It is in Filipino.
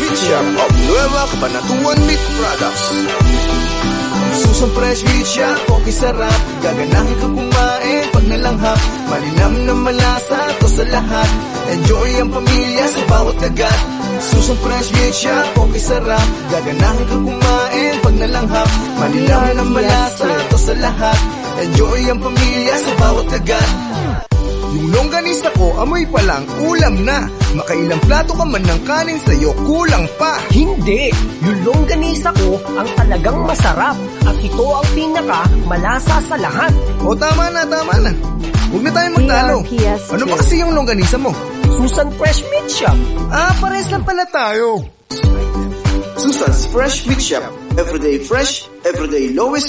Meat Shop of Nueva Cabanatuan Meat Products. Susan Fresh Meat Shop, okay sarap. Gaganahan ka kumain pag nalanghap. Malinam na malasa to sa lahat. Enjoy ang pamilya sa bawat kagat Susan Fresh Meat Shop, okay sarap. Gaganahan ka kumain pag nalanghap. Malinam na malasa to sa lahat. Enjoy ang pamilya sa bawat ko, amoy pa lang, ulam na. Makailang plato ka man ng kanin sa'yo, kulang pa. Hindi! Yung longganisa ko ang talagang masarap at ito ang pinaka malasa sa lahat. O tama na, tama na. Huwag na tayong magtalo. PRPS2. Ano ba kasi yung longganisa mo? Susan Fresh Meat Shop. Ah, pares lang pala tayo. Susan's Fresh Meat Shop. Everyday fresh, everyday lowest